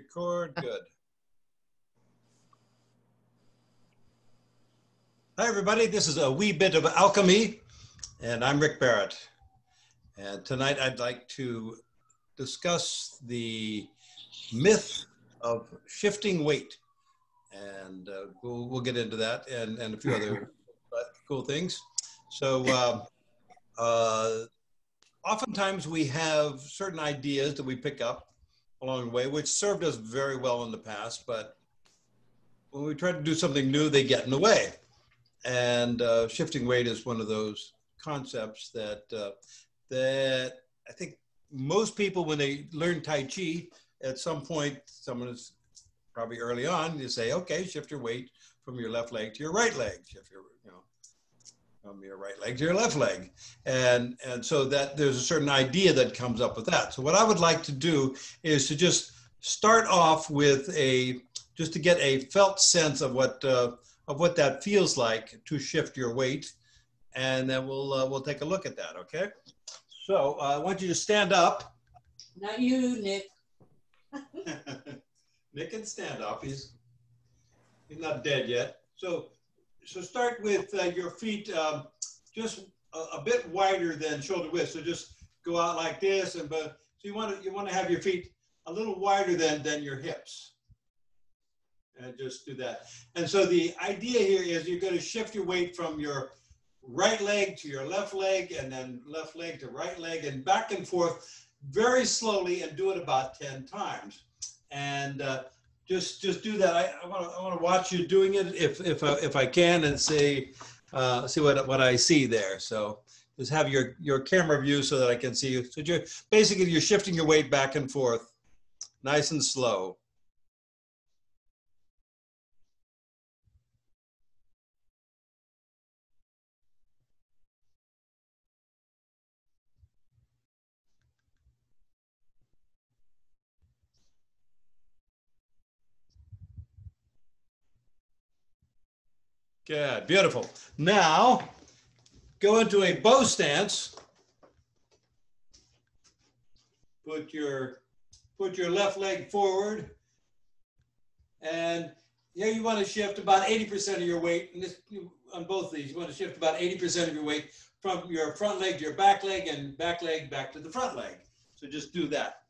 record. Good. Hi, everybody. This is a wee bit of alchemy, and I'm Rick Barrett. And tonight I'd like to discuss the myth of shifting weight. And uh, we'll, we'll get into that and, and a few other cool things. So, uh, uh, oftentimes we have certain ideas that we pick up along the way, which served us very well in the past, but when we try to do something new, they get in the way. And uh, shifting weight is one of those concepts that uh, that I think most people, when they learn Tai Chi, at some point, someone is probably early on, you say, okay, shift your weight from your left leg to your right leg. Shift your, from your right leg to your left leg. And, and so that there's a certain idea that comes up with that. So what I would like to do is to just start off with a, just to get a felt sense of what, uh, of what that feels like to shift your weight. And then we'll, uh, we'll take a look at that, okay? So uh, I want you to stand up. Not you, Nick. Nick can stand up. He's, he's not dead yet. So so start with uh, your feet um, just a, a, bit wider than shoulder width. So just go out like this, and but so you want to you want to have your feet a little wider than than your hips, and just do that. And so the idea here is you're going to shift your weight from your right leg to your left leg, and then left leg to right leg, and back and forth very slowly, and do it about ten times. And uh, just just do that. I, I want to watch you doing it if if I, if I can and see uh, see what what I see there. So just have your your camera view so that I can see you. So you're basically you're shifting your weight back and forth, nice and slow. Good, beautiful. Now, go into a bow stance. Put your, put your left leg forward. And here you want to shift about 80% of your weight. And this, on both these, you want to shift about 80% of your weight from your front leg to your back leg and back leg back to the front leg. So just do that.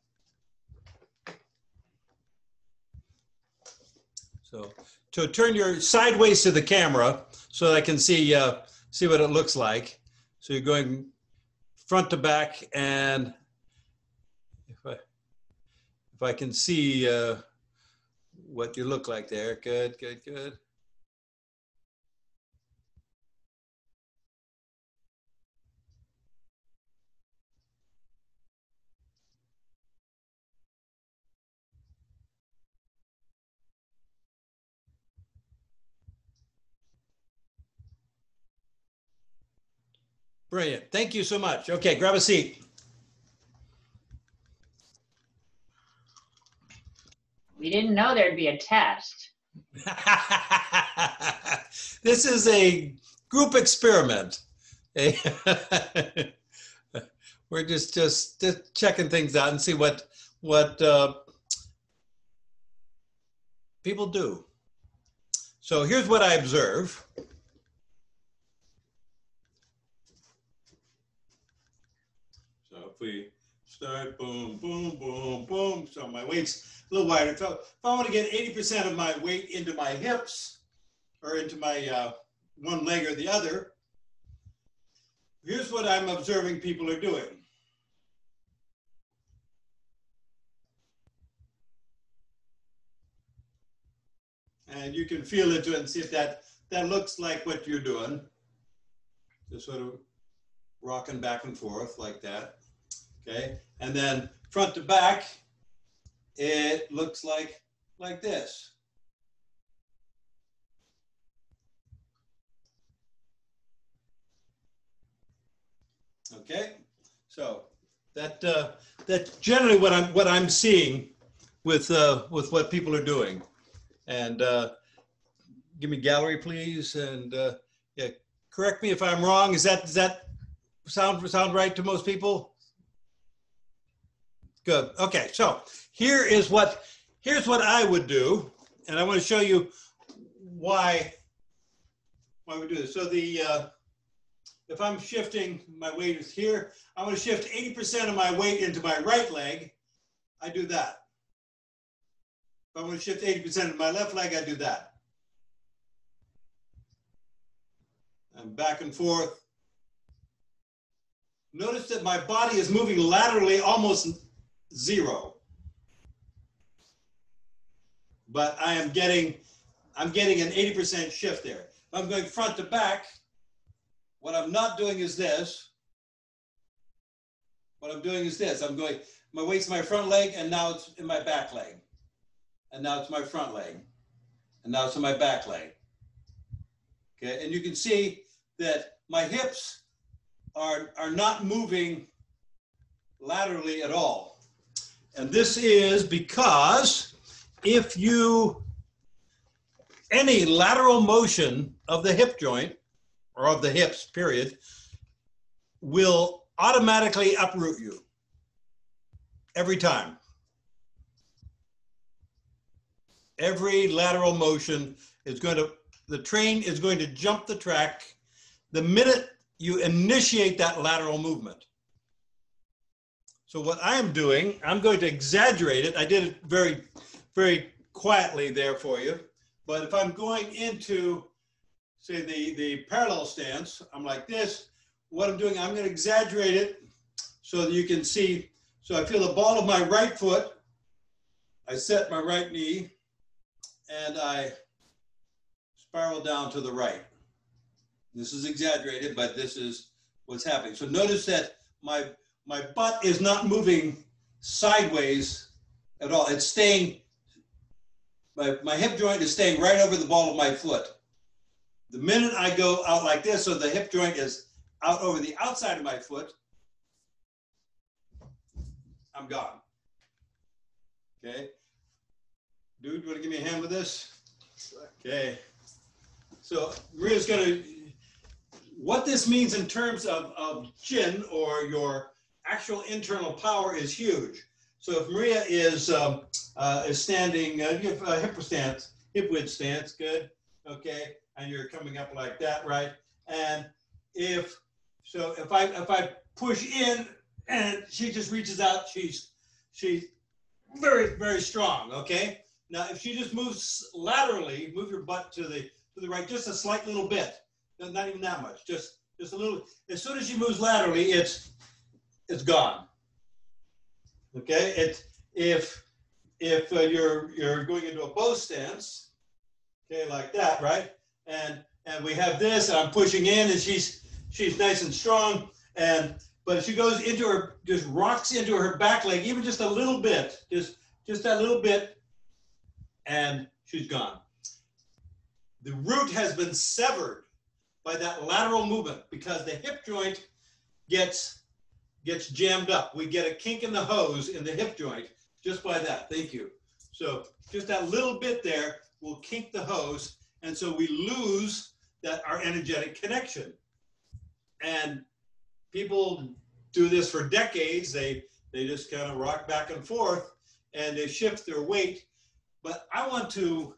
So to turn your sideways to the camera so that I can see uh, see what it looks like. So you're going front to back, and if I if I can see uh, what you look like there, good, good, good. Brilliant. Thank you so much. Okay, grab a seat. We didn't know there'd be a test. this is a group experiment. We're just, just just checking things out and see what what uh, people do. So here's what I observe. Start, boom, boom, boom, boom. So my weight's a little wider. So if I want to get 80% of my weight into my hips or into my uh, one leg or the other, here's what I'm observing people are doing. And you can feel it and see if that, that looks like what you're doing. Just sort of rocking back and forth like that okay? And then front to back, it looks like, like this. Okay, so that uh, that's generally what I'm what I'm seeing with uh, with what people are doing. And uh, give me gallery, please. And uh, yeah, correct me if I'm wrong. Is that does that sound sound right to most people? Good. Okay. So here is what here's what I would do, and I want to show you why why we do this. So the uh, if I'm shifting my weight is here, I want to shift 80% of my weight into my right leg. I do that. If I want to shift 80% of my left leg, I do that. And back and forth. Notice that my body is moving laterally almost zero. But I am getting, I'm getting an 80% shift there. If I'm going front to back, what I'm not doing is this. What I'm doing is this. I'm going, my weight's my front leg and now it's in my back leg. And now it's my front leg. And now it's in my back leg. Okay, and you can see that my hips are, are not moving laterally at all. And this is because if you, any lateral motion of the hip joint or of the hips, period, will automatically uproot you every time. Every lateral motion is going to, the train is going to jump the track the minute you initiate that lateral movement. So what I'm doing, I'm going to exaggerate it. I did it very, very quietly there for you. But if I'm going into, say, the, the parallel stance, I'm like this. What I'm doing, I'm going to exaggerate it so that you can see. So I feel the ball of my right foot. I set my right knee and I spiral down to the right. This is exaggerated, but this is what's happening. So notice that my, my butt is not moving sideways at all. It's staying, my, my hip joint is staying right over the ball of my foot. The minute I go out like this, so the hip joint is out over the outside of my foot, I'm gone. Okay. Dude, you want to give me a hand with this? Okay. So Maria's going to what this means in terms of, of jin or your actual internal power is huge. So if Maria is um, uh, is standing, uh, you have a hip stance, hip width stance, good, okay, and you're coming up like that, right? And if so, if I if I push in and she just reaches out, she's she's very very strong, okay. Now if she just moves laterally, move your butt to the to the right just a slight little bit, not even that much, just just a little. As soon as she moves laterally, it's it's gone. Okay, it if if uh, you're you're going into a bow stance, okay, like that, right? And and we have this, and I'm pushing in, and she's she's nice and strong, and but she goes into her, just rocks into her back leg, even just a little bit, just just that little bit, and she's gone. The root has been severed by that lateral movement because the hip joint gets gets jammed up. We get a kink in the hose in the hip joint just by that. Thank you. So just that little bit there will kink the hose, and so we lose that our energetic connection. And people do this for decades. They they just kind of rock back and forth, and they shift their weight. But I want to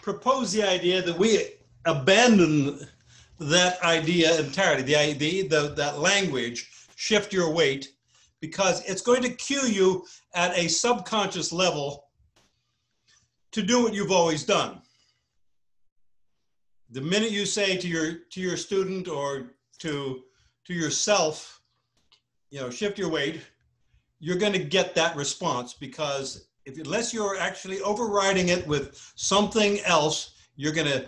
propose the idea that we abandon that idea entirely, the idea, the, that language, shift your weight, because it's going to cue you at a subconscious level to do what you've always done. The minute you say to your to your student or to to yourself, you know, shift your weight, you're going to get that response because if unless you're actually overriding it with something else, you're gonna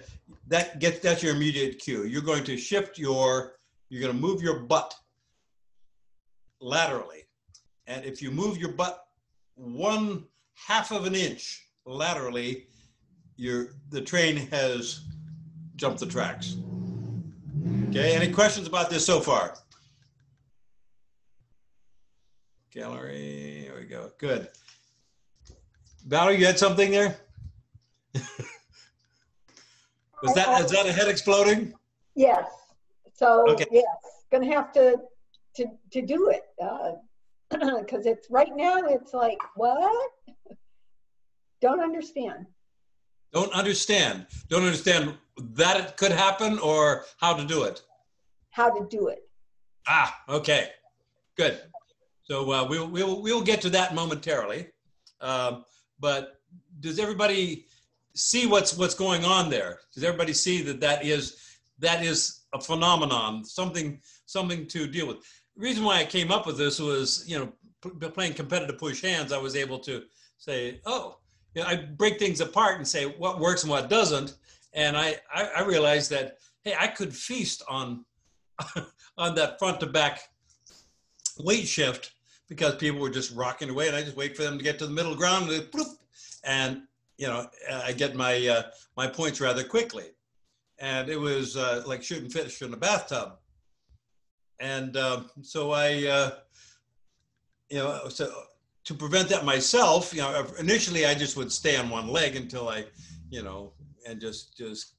that gets that's your immediate cue. You're going to shift your you're going to move your butt laterally, and if you move your butt one half of an inch laterally, your the train has jumped the tracks. Okay, any questions about this so far? Gallery, here we go. Good. Valerie, you had something there? Was that, is that a head exploding? Yes. So, Okay. yes, gonna have to, to, to do it. Uh, Because it's right now, it's like, what? Don't understand. Don't understand. Don't understand that it could happen or how to do it. How to do it. Ah, okay, good. So uh, we'll we'll we'll get to that momentarily. Um, but does everybody see what's what's going on there? Does everybody see that that is that is a phenomenon, something something to deal with? The reason why I came up with this was, you know, p- playing competitive push hands. I was able to say, oh, you know, I break things apart and say what works and what doesn't, and I I, I realized that hey, I could feast on on that front to back weight shift because people were just rocking away, and I just wait for them to get to the middle ground, and, bloop, and you know I get my uh, my points rather quickly, and it was uh, like shooting fish in a bathtub, and um, so I, uh, you know, so to prevent that myself, you know, initially I just would stay on one leg until I, you know, and just just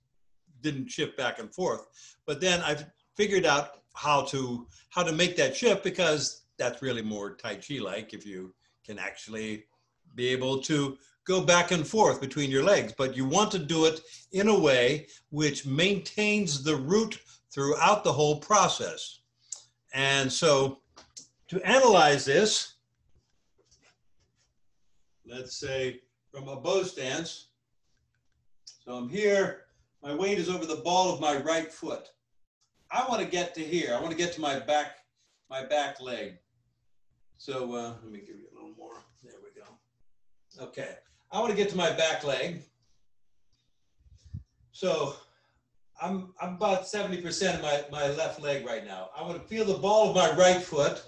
didn't shift back and forth, but then I figured out how to how to make that shift because that's really more Tai Chi like if you can actually be able to go back and forth between your legs. But you want to do it in a way which maintains the root throughout the whole process. And so to analyze this, let's say from a bow stance. So I'm here, my weight is over the ball of my right foot. I want to get to here. I want to get to my back, my back leg. So uh, let me give you a little more. There we go. Okay. I want to get to my back leg. So I'm, I'm about 70% of my, my left leg right now. I want to feel the ball of my right foot.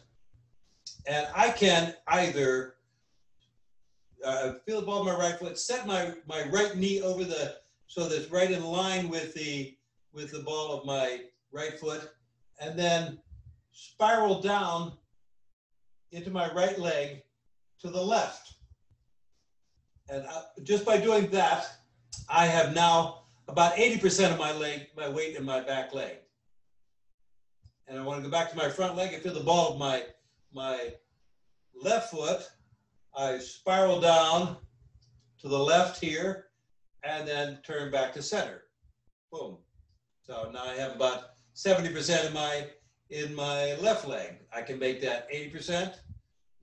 And I can either uh, feel the ball of my right foot, set my, my right knee over the, so that's right in line with the, with the ball of my right foot, and then spiral down into my right leg to the left. And I, just by doing that, I have now about 80% of my leg, my weight in my back leg. And I want to go back to my front leg and feel the ball of my, my left foot. I spiral down to the left here and then turn back to center. Boom. So now I have about 70% in my in my left leg. I can make that 80%,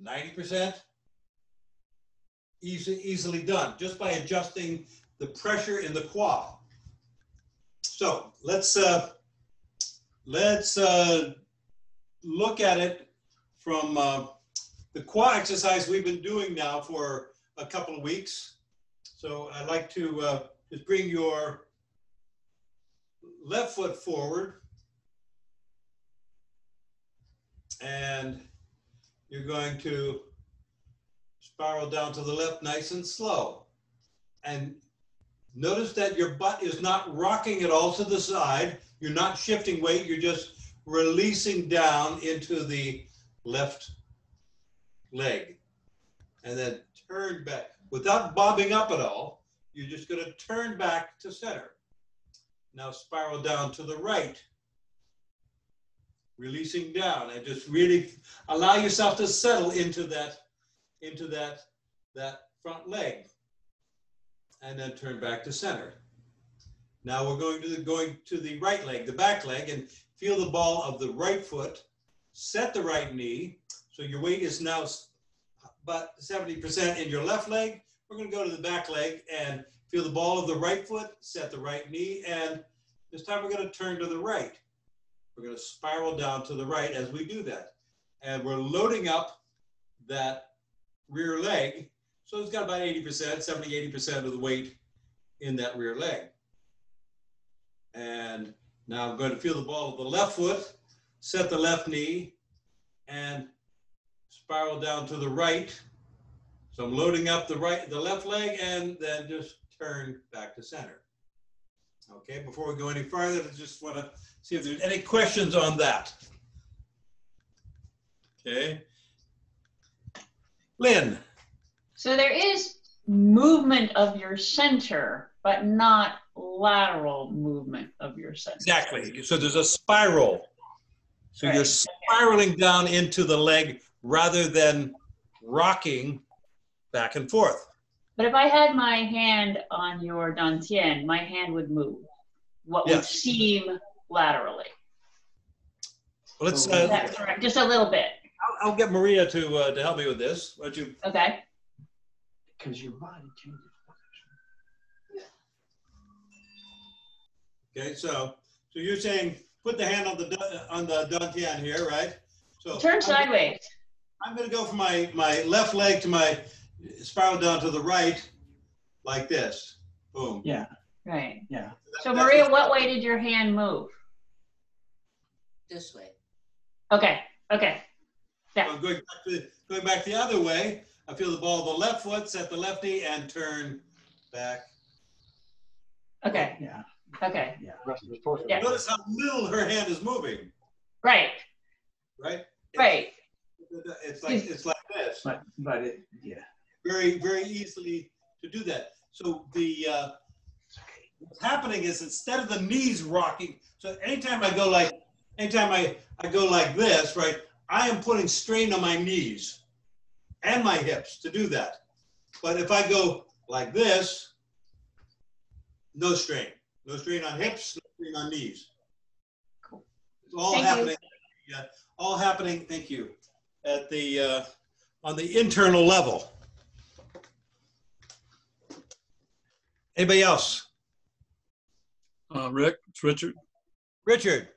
90%, easy, easily done just by adjusting the pressure in the quad. So let's uh, let's uh, look at it from uh, the quad exercise we've been doing now for a couple of weeks. So I'd like to uh, just bring your left foot forward and you're going to spiral down to the left nice and slow. And notice that your butt is not rocking at all to the side. You're not shifting weight. You're just releasing down into the left leg. And then turn back. Without bobbing up at all, you're just going to turn back to center. Now spiral down to the right releasing down and just really allow yourself to settle into that into that that front leg and then turn back to center. Now we're going to the going to the right leg the back leg and feel the ball of the right foot set the right knee. So your weight is now about 70% in your left leg. We're going to go to the back leg and feel the ball of the right foot set the right knee and this time we're going to turn to the right. We're going to spiral down to the right as we do that. And we're loading up that rear leg. So it's got about 80%, 70, 80% of the weight in that rear leg. And now I'm going to feel the ball of the left foot, set the left knee, and spiral down to the right. So I'm loading up the right, the left leg, and then just turn back to center. Okay, before we go any further, I just want to see if there's any questions on that. Okay. Lynn. So there is movement of your center, but not lateral movement of your center. Exactly. So there's a spiral. So right. you're spiraling down into the leg rather than rocking back and forth. But if I had my hand on your dantian, my hand would move. What would seem laterally. Let's. Is Uh? Just a little bit. I'll, I'll get Maria to uh, to help me with this. Why don't you? Okay. Because your body changes. Okay, so so you're saying put the hand on the da- on the dantian here, right? So Turn I'm- sideways. I'm going to go from my my left leg to my spiral down to the right, like this. Boom. Yeah, Right. yeah. So That's- Maria, what way did your hand move? This way. Okay. Okay. Yeah. So going back to going back the other way, I feel the ball of the left foot, set the left knee, and turn back. Okay. Yeah, Okay. yeah. Yeah. Notice how little her hand is moving, Right. right? Right. It's like it's like this. But, but it, yeah. very, very easily to do that. So the uh, what's happening is instead of the knees rocking, so anytime I go like, anytime I, I go like this, right, I am putting strain on my knees and my hips to do that. But if I go like this, no strain, no strain on hips, no strain on knees. Cool. It's all Thank you. happening. Yeah, all happening. Thank you. At the uh, on the internal level. Anybody else? Uh, Rick, it's Richard. Richard?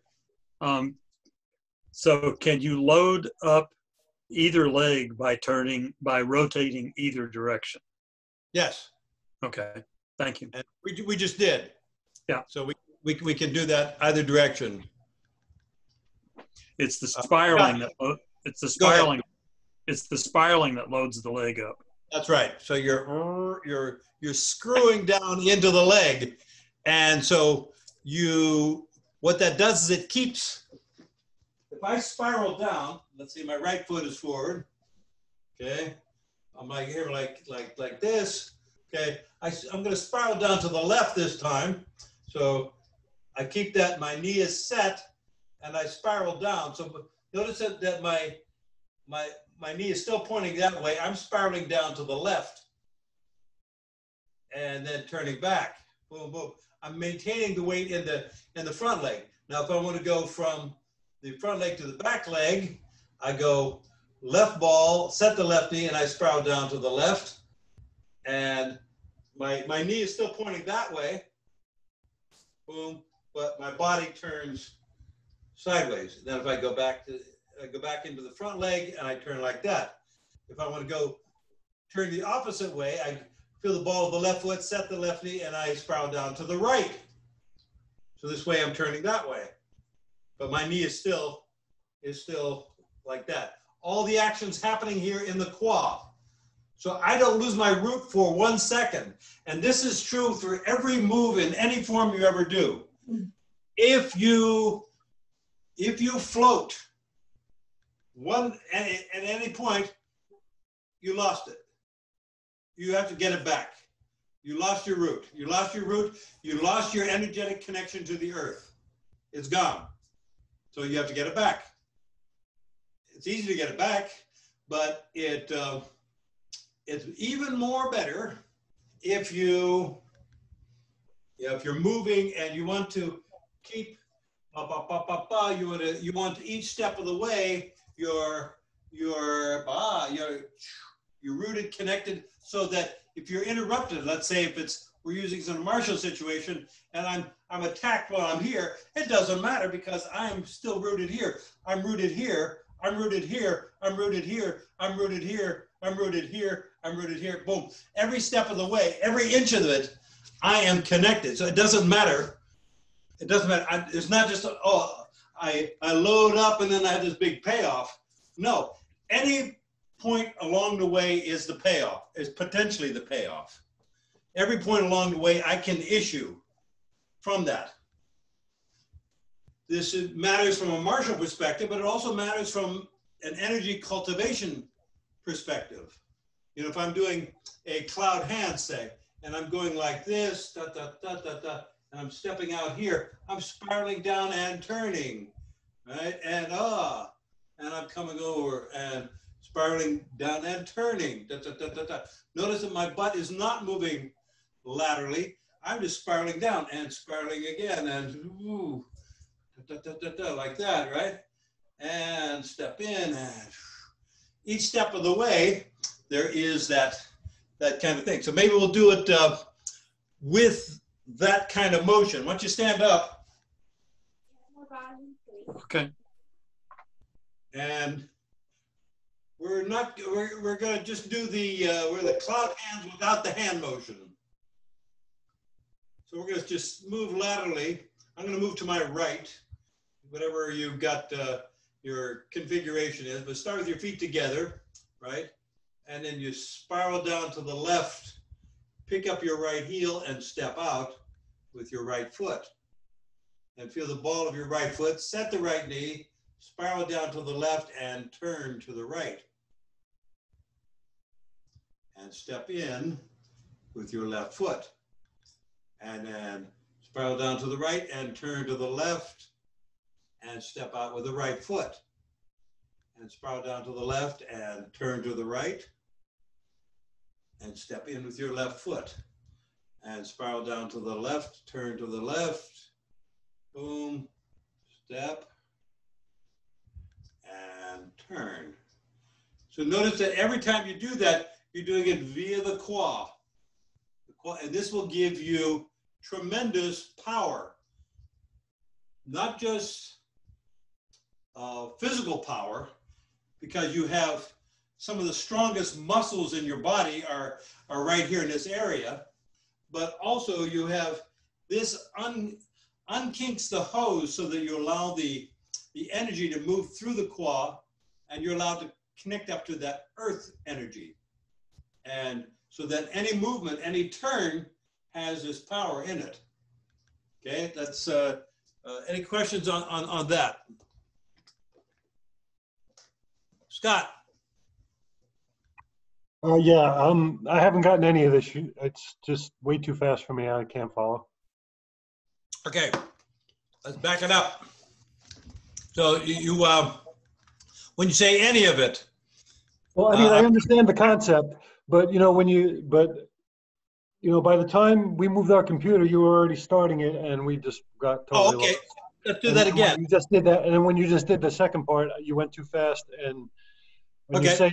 Um, so can you load up either leg by turning, by rotating either direction? Yes, Okay, thank you. and we, we just did. Yeah. So we, we, we can do that either direction. It's the uh, spiraling that, it's the spiraling, it's the spiraling that loads the leg up. That's right. So you're, you're, you're screwing down into the leg. And so you, what that does is it keeps, if I spiral down, let's see, my right foot is forward. Okay. I'm like here, like, like, like this. Okay. I, going to spiral down to the left this time. So I keep that, my knee is set and I spiral down. So notice that, that my, my, my knee is still pointing that way. I'm spiraling down to the left and then turning back. Boom, boom. I'm maintaining the weight in the in the front leg. Now, if I want to go from the front leg to the back leg, I go left ball, set the left knee, and I spiral down to the left. And my my knee is still pointing that way. Boom, but my body turns sideways. Then if I go back to I go back into the front leg and I turn like that. If I want to go turn the opposite way, I feel the ball of the left foot, set the left knee, and I spiral down to the right. So this way I'm turning that way. But my knee is still is still like that. All the actions happening here in the quad. So I don't lose my root for one second. And this is true for every move in any form you ever do. If you if you float one at, at any point, you lost it. You have to get it back. You lost your root. You lost your root. You lost your energetic connection to the earth. It's gone. So you have to get it back. It's easy to get it back, but it uh, it's even more better if you if you're moving and you want to keep ba, ba, ba, ba, ba, you want to you want each step of the way you're you're ba, you're you're rooted connected so that if you're interrupted let's say if it's we're using some martial situation and i'm i'm attacked while i'm here. It doesn't matter because i'm still rooted here. I'm rooted here. I'm rooted here. I'm rooted here. I'm rooted here. I'm rooted here. I'm rooted here. Boom. Every step of the way every inch of it i am connected. So it doesn't matter. It doesn't matter. I, it's not just oh i i load up and then i have this big payoff. No. Any point along the way is the payoff, is potentially the payoff. Every point along the way I can issue from that. This matters from a martial perspective, but it also matters from an energy cultivation perspective. You know, if I'm doing a cloud hand, say, and I'm going like this, da, da, da, da, da, and I'm stepping out here, I'm spiraling down and turning, right? And ah, and I'm coming over and spiraling down and turning. Da, da, da, da, da. Notice that my butt is not moving laterally. I'm just spiraling down and spiraling again and ooh, da, da, da, like that, right? And step in and each step of the way, there is that that kind of thing. So maybe we'll do it uh, with that kind of motion. Once you stand up Okay. and we're not, we're, we're gonna just do the, uh, we're the cloud hands without the hand motion. So we're gonna just move laterally. I'm gonna move to my right, whatever you've got, uh, your configuration is, but start with your feet together, right? And then you spiral down to the left, pick up your right heel and step out with your right foot. And feel the ball of your right foot, set the right knee, spiral down to the left and turn to the right. And step in with your left foot. And then spiral down to the right and turn to the left and step out with the right foot. And spiral down to the left and turn to the right. And step in with your left foot. And spiral down to the left, turn to the left. Boom, step, and turn. So notice that every time you do that, you're doing it via the quad. And this will give you tremendous power. Not just uh, physical power, because you have some of the strongest muscles in your body are, are right here in this area, but also you have this un, unkinks the hose so that you allow the, the energy to move through the kua and you're allowed to connect up to that earth energy. And so that any movement, any turn has this power in it. Okay, that's, uh, uh, any questions on, on, on that? Scott, Uh, yeah, um, I haven't gotten any of this. It's just way too fast for me. I can't follow. okay, let's back it up. So you, you, uh, when you say any of it, Well, I mean, I Uh, understand the concept, but you know, when you, but you know, by the time we moved our computer, you were already starting it, and we just got totally. oh, okay, lost. let's do And that again. You just did that, and then when you just did the second part, you went too fast, and when you Okay. say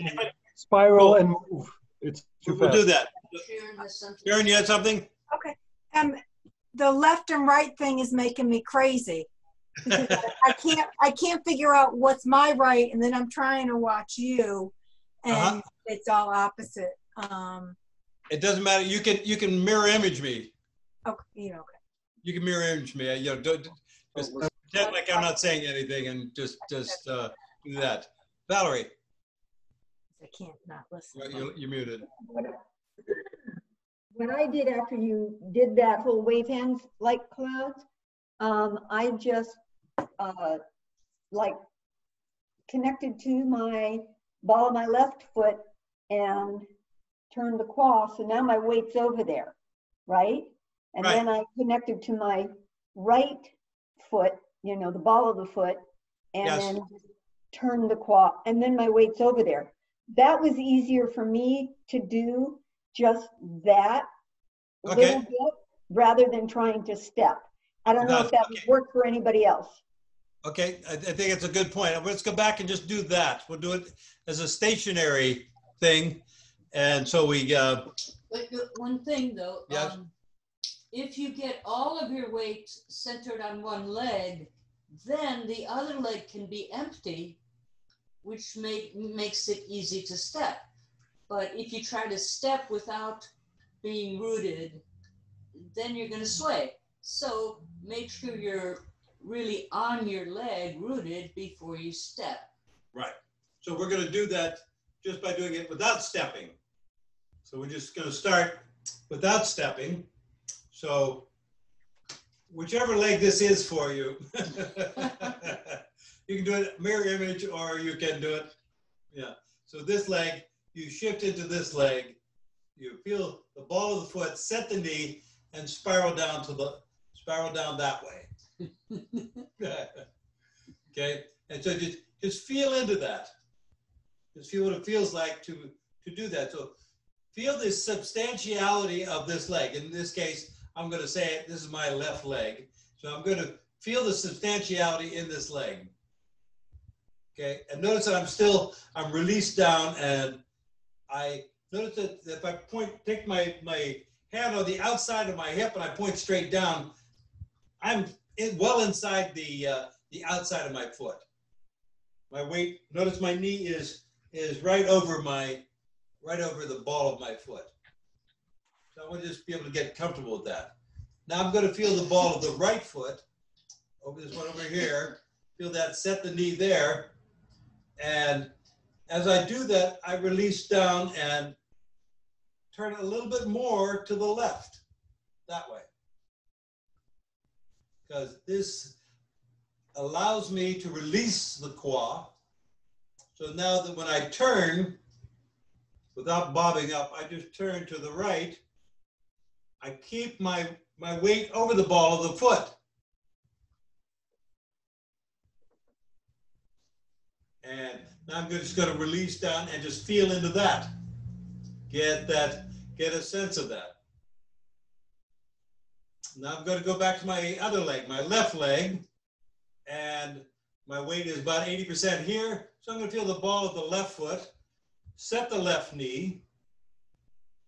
spiral and move, it's too We'll fast. do that. Sharon. Sharon, you had something? Okay. Um, the left and right thing is making me crazy. I can't I can't figure out what's my right, and then I'm trying to watch you, and Uh-huh. it's all opposite. Um, It doesn't matter. You can, you can mirror image me. okay, you know, okay. You can mirror image me. You know, don't, just pretend like I'm not saying anything and just, just, uh, do that. Valerie, I can't not listen. you're, you're muted. What I did after you did that whole wave hands like clouds, um, I just, uh, like connected to my ball of my left foot and turned the kua, so now my weight's over there, right? And Right. then I connected to my right foot, you know, the ball of the foot, and Yes. then turned the kua, and then my weight's over there. That was easier for me to do just that Okay. little bit rather than trying to step. I don't know if that would work for anybody else. Okay, I, I think it's a good point. Let's go back and just do that. We'll do it as a stationary thing. And so we, uh, But one thing though, Yes. um, if you get all of your weight centered on one leg, then the other leg can be empty, which make, makes it easy to step. But if you try to step without being rooted, then you're going to sway. So make sure you're really on your leg rooted before you step. right. So we're gonna do that just by doing it without stepping. So we're just gonna start without stepping. So whichever leg this is for you. You can do it mirror image or you can do it, yeah. So this leg, you shift into this leg, you feel the ball of the foot, set the knee and spiral down to the, spiral down that way. Okay, and so just, just feel into that. Just feel what it feels like to, to do that. So feel the substantiality of this leg. In this case, I'm going to say it, this is my left leg. So I'm going to feel the substantiality in this leg. Okay, and notice that I'm still, I'm released down and I notice that if I point, take my, my hand on the outside of my hip and I point straight down, I'm in, well inside the, uh, the outside of my foot. My weight, notice my knee is, is right over my, right over the ball of my foot. So I want to just be able to get comfortable with that. Now I'm going to feel the ball of the right foot oh, over this one over here. Feel that, set the knee there. And as I do that, I release down and turn a little bit more to the left, that way. Because this allows me to release the kua. So now that when I turn, without bobbing up, I just turn to the right. I keep my, my weight over the ball of the foot. And now I'm just going to release down and just feel into that. Get that, get a sense of that. Now I'm going to go back to my other leg, my left leg, and my weight is about 80% here. So I'm going to feel the ball of the left foot, set the left knee,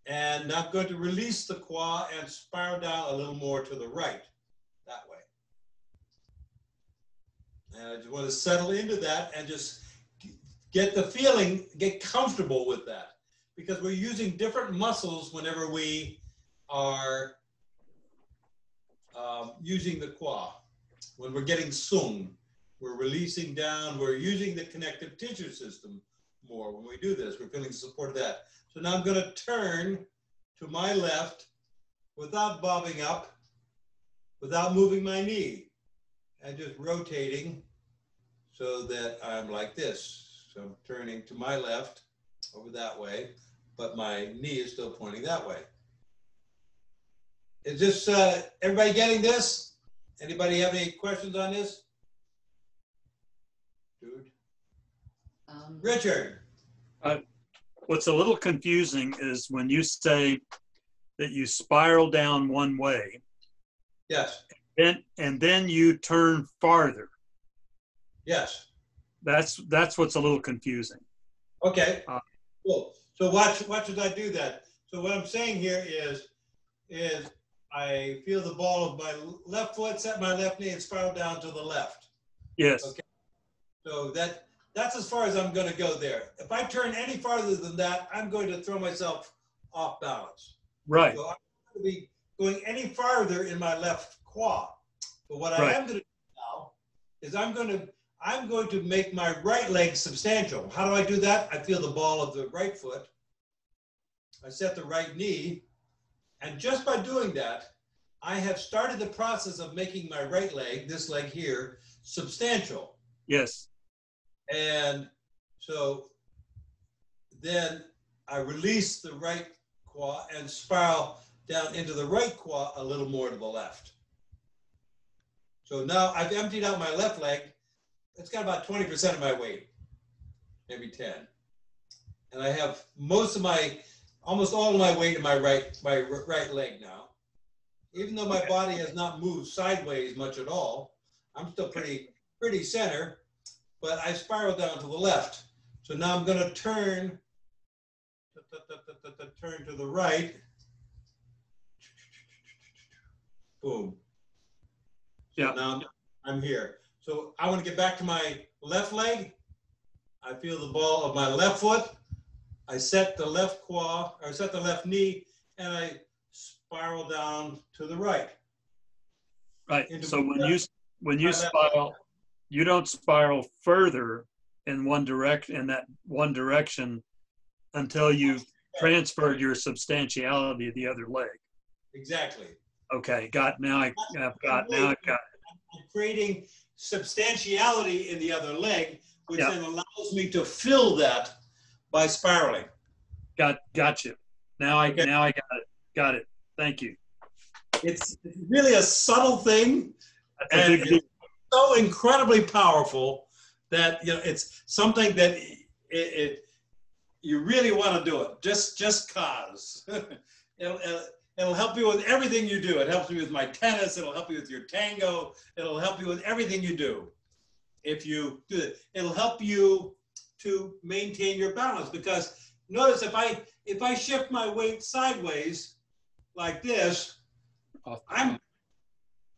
and I'm going to release the kua and spiral down a little more to the right, that way. And I just want to settle into that and just get the feeling, get comfortable with that. Because we're using different muscles whenever we are um, using the kua. When we're getting sung, we're releasing down, we're using the connective tissue system more when we do this. We're feeling the support of that. So now I'm going to turn to my left without bobbing up, without moving my knee, and just rotating so that I'm like this. So I'm turning to my left over that way, but my knee is still pointing that way. Is this, uh, everybody getting this? Anybody have any questions on this? Dude? Um, Richard? What's a little confusing is when you say that you spiral down one way Yes, and, and then you turn farther. yes. That's, that's what's a little confusing. Okay, Uh, cool. So watch, watch as I do that. So what I'm saying here is, is I feel the ball of my left foot, set my left knee and spiral down to the left. Yes, Okay. So that, that's as far as I'm gonna go there. If I turn any farther than that, I'm going to throw myself off balance. right. So I'm not gonna be going any farther in my left quad. But what I am gonna do now is I'm gonna, I'm going to make my right leg substantial. How do I do that? I feel the ball of the right foot. I set the right knee. And just by doing that, I have started the process of making my right leg, this leg here, substantial. Yes, And so then I release the right quad and spiral down into the right quad a little more to the left. So now I've emptied out my left leg. It's got about 20% of my weight, maybe 10. And I have most of my, almost all of my weight in my right, my right leg now. Even though my body has not moved sideways much at all, I'm still pretty, pretty center but I spiral down to the left. So now I'm going to turn, turn to the right. Boom. So Yeah. Now I'm here. So I want to get back to my left leg. I feel the ball of my left foot. I set the left quad, or set the left knee, and I spiral down to the right. right. Into So when you, when you my spiral, you don't spiral further in one direct, in that one direction until you've transferred your substantiality to the other leg. Exactly. Okay, got, now I, I've got, now I've got, I'm creating substantiality in the other leg, which Yeah. then allows me to fill that by spiraling. got, got you. Now I, Okay. now I got it, got it. Thank you. It's really a subtle thing, That's and big deal. it's so incredibly powerful that you know it's something that it, it you really want to do it, just just cause. it'll, it'll, help you with everything you do. It helps me with my tennis. It'll help you with your tango. It'll help you with everything you do. If you do it, it'll help you to maintain your balance because notice if I if I shift my weight sideways like this, I'm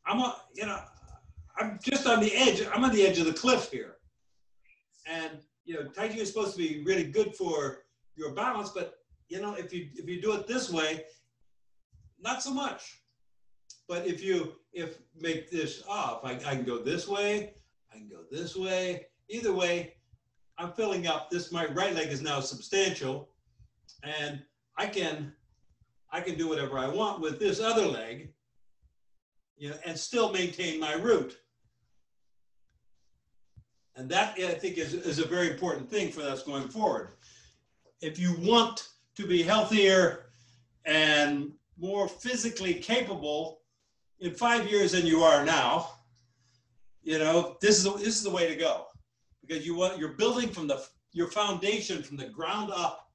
I'm a, you know I'm just on the edge. I'm on the edge of the cliff here, and you know Tai Chi is supposed to be really good for your balance, but you know if you if you do it this way, not so much. But if you if make this off, I, I can go this way, I can go this way. Either way, I'm filling up. This my right leg is now substantial, and I can I can do whatever I want with this other leg, you know, and still maintain my root. And that I think is, is a very important thing for us going forward. If you want to be healthier and more physically capable in five years than you are now, you know, this is, this is the way to go because you want, you're building from the, your foundation from the ground up.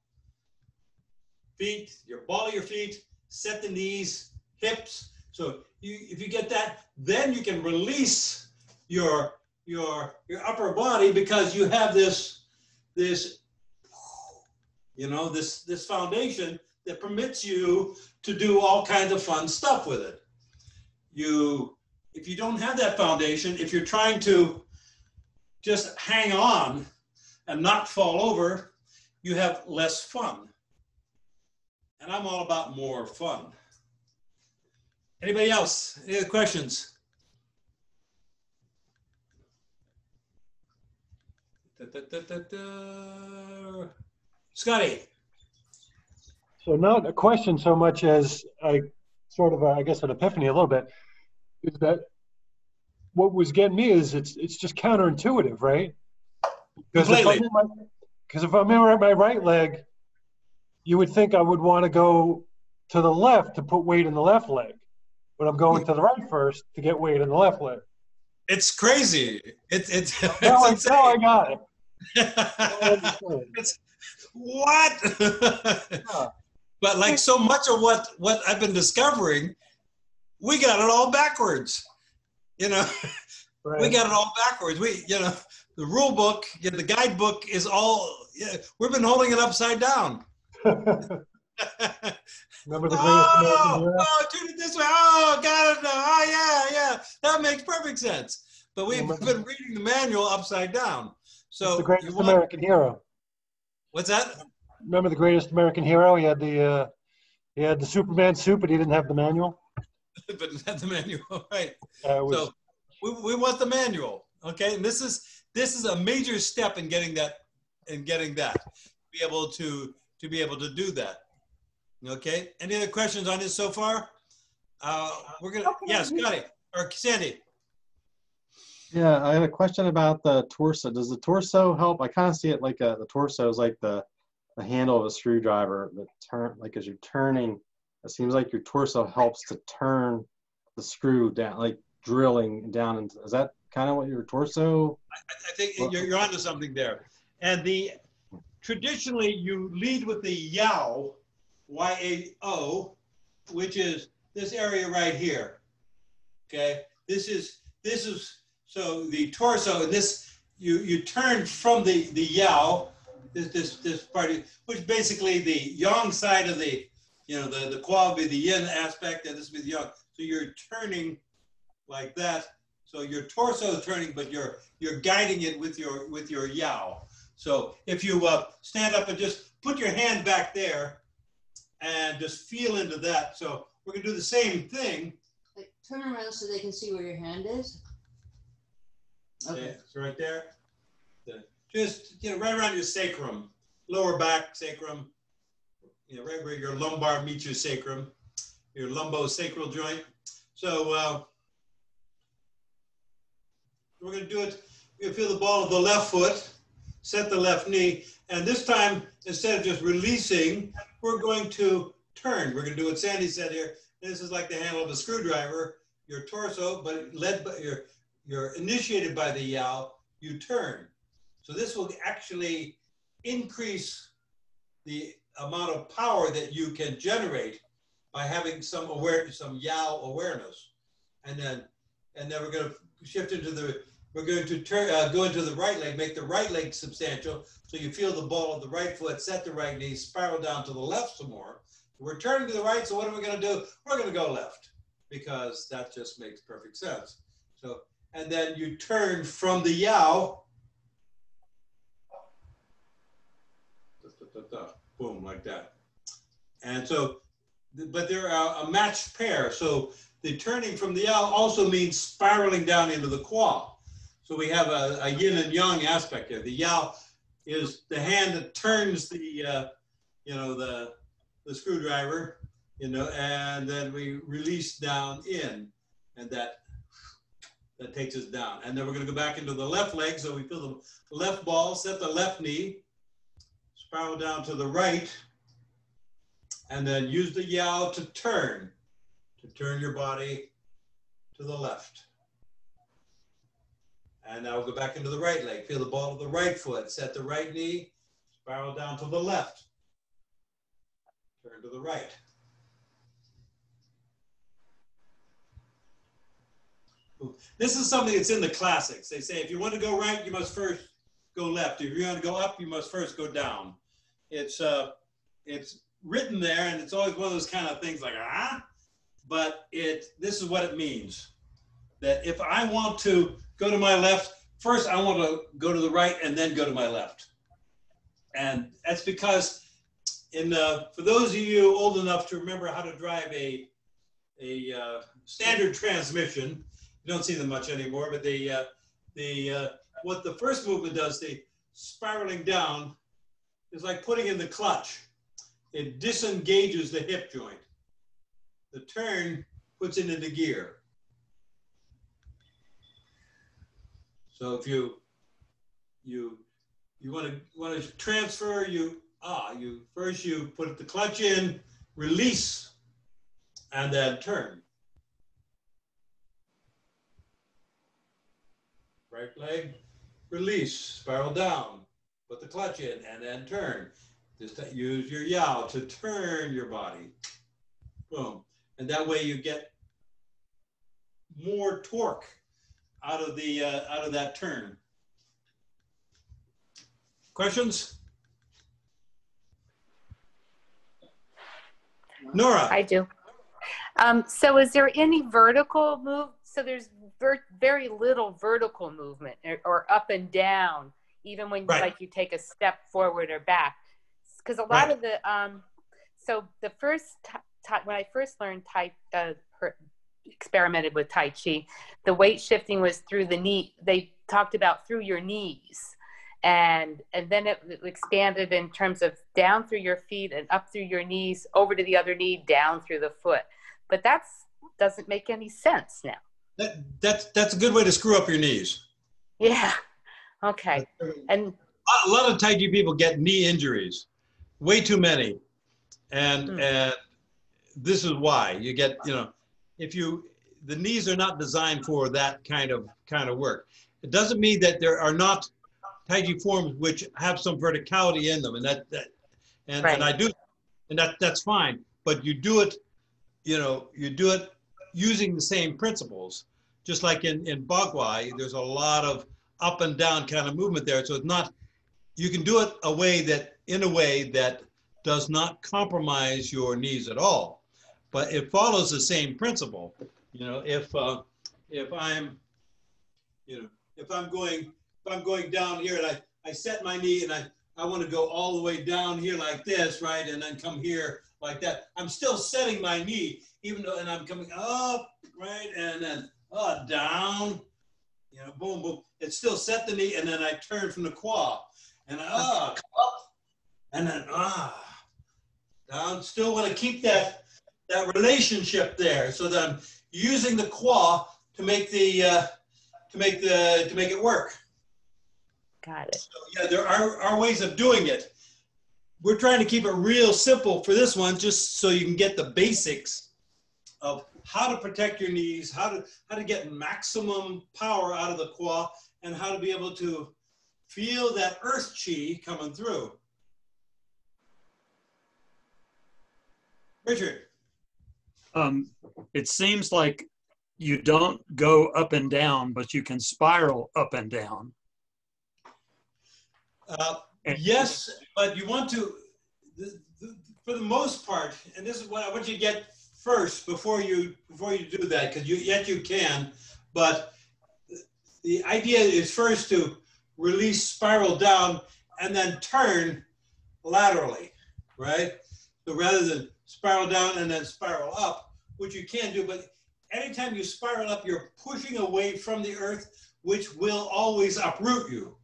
Feet, your ball of your feet, set the knees, hips. So you, if you get that, then you can release your your your upper body because you have this this you know this this foundation that permits you to do all kinds of fun stuff with it. You if you don't have that foundation if you're trying to just hang on and not fall over you have less fun. And i'm all about more fun. Anybody else? Any other questions Da, da, da, Scotty. So not a question so much as I sort of, a, I guess, an epiphany a little bit, is that what was getting me is it's it's just counterintuitive, right? Because if, I'm in my, if I'm in my right leg, you would think I would want to go to the left to put weight in the left leg, but I'm going to the right first to get weight in the left leg. It's crazy. It's it's. Now, I, now I got it. what? Yeah. But like so much of what what I've been discovering, we got it all backwards. You know, we got it all backwards. We you know the rule book, you know, the guidebook is all. Yeah, we've been holding it upside down. Remember the oh, oh, turn it this way. Oh, got it now. Oh, yeah, yeah. That makes perfect sense. But we've Remember- been reading the manual upside down. So the greatest want- American hero. what's that? Remember the greatest American hero? He had the uh, he had the Superman suit, but he didn't have the manual. but not the manual, right? Uh, was, So we, we want the manual, okay? And this is this is a major step in getting that in getting that be able to to be able to do that. Okay. Any other questions on this so far? Uh, we're gonna Okay. yeah, Scotty or Sandy. Yeah, I had a question about the torso. Does the torso help? I kind of see it like a, the torso is like the, the handle of a screwdriver. The turn, like as you're turning, it seems like your torso helps to turn the screw down, like drilling down. Into, is that kind of what your torso? I think you're, you're onto something there. And the traditionally you lead with the yao, Y A O, which is this area right here. Okay, this is this is so the torso and this you you turn from the the yao, this this this part, which basically the yang side of the you know the the kua would be the yin aspect and this would be the yang. So you're turning like that. So your torso is turning, but you're you're guiding it with your with your yao. So if you uh, stand up and just put your hand back there and just feel into that. So we're gonna do the same thing. Like, turn around so they can see where your hand is. Okay, it's right there. The- Just you know, right around your sacrum, lower back sacrum. You know, right where your lumbar meets your sacrum, your lumbosacral joint. So uh, we're going to do it. You feel the ball of the left foot, set the left knee, and this time instead of just releasing, we're going to turn. We're going to do what Sandy said here. This is like the handle of a screwdriver. Your torso, but led by your you're initiated by the yao, you turn. So this will actually increase the amount of power that you can generate by having some aware, some Yao awareness. And then, and then we're going to shift into the, we're going to turn, uh, go into the right leg, make the right leg substantial. So you feel the ball of the right foot, set the right knee, spiral down to the left some more. We're turning to the right. So what are we going to do? We're going to go left because that just makes perfect sense. So, and then you turn from the Yao boom, like that. And so, but they're a, a matched pair. So the turning from the Yao also means spiraling down into the Kua. So we have a, a yin and yang aspect here. The Yao is the hand that turns the, uh, you know, the, the screwdriver, you know, and then we release down in, and that that takes us down. And then we're going to go back into the left leg. So we feel the left ball, set the left knee, spiral down to the right, and then use the yao to turn, to turn your body to the left. And now we'll go back into the right leg. Feel the ball of the right foot. Set the right knee, spiral down to the left. Turn to the right. This is something that's in the classics. They say if you want to go right, you must first go left. If you want to go up, you must first go down. It's uh, it's written there, and it's always one of those kind of things like ah, but it this is what it means. That if I want to go to my left, first I want to go to the right and then go to my left, and that's because in uh, for those of you old enough to remember how to drive a a uh, standard transmission, you don't see them much anymore, but the uh, the uh, what the first movement does, the spiraling down, is like putting in the clutch. It disengages the hip joint. The turn puts it into the gear. So if you you you want to want to transfer, you ah you first you put the clutch in, release, and then turn. Right leg, release, spiral down, put the clutch in, and then turn. Just use your yao to turn your body. Boom. And that way you get more torque out of the uh, out of that turn. Questions? Nora. I do. Um, so is there any vertical move? So there's ver- very little vertical movement or, or, up and down, even when right. like you take a step forward or back. Because a lot right. of the, um, so the first, t- when I first learned Tai, uh, per- experimented with Tai Chi, the weight shifting was through the knee. They talked about through your knees and and then it expanded in terms of down through your feet and up through your knees over to the other knee down through the foot but that's doesn't make any sense now that that's that's a good way to screw up your knees yeah okay and a lot of tai chi people get knee injuries way too many and mm. and this is why you get you know if you the knees are not designed for that kind of kind of work it doesn't mean that there are not Tai Chi forms which have some verticality in them, and that, that and, right. and I do, and that that's fine. But you do it, you know, you do it using the same principles. Just like in in Bagua, there's a lot of up and down kind of movement there. So it's not. You can do it a way that in a way that does not compromise your knees at all, but it follows the same principle. You know, if uh, if I'm, you know, if I'm going if I'm going down here and I, I set my knee and I, I want to go all the way down here like this, right? And then come here like that. I'm still setting my knee, even though, and I'm coming up, right? And then uh, down, you know, boom, boom. It still set the knee, and then I turn from the kua, and uh, up, and then ah, down. Still want to keep that that relationship there, so that I'm using the kua to make the uh, to make the to make it work. Got it. So, yeah, there are, are ways of doing it. We're trying to keep it real simple for this one, just so you can get the basics of how to protect your knees, how to how to get maximum power out of the kua, and how to be able to feel that earth chi coming through. Richard. Um, it seems like you don't go up and down, but you can spiral up and down. Uh, yes, but you want to, the, the, for the most part, and this is what I want you to get first before you before you do that, because you yet you can, but the idea is first to release spiral down and then turn laterally, right? So rather than spiral down and then spiral up, which you can do, but anytime you spiral up, you're pushing away from the earth, which will always uproot you.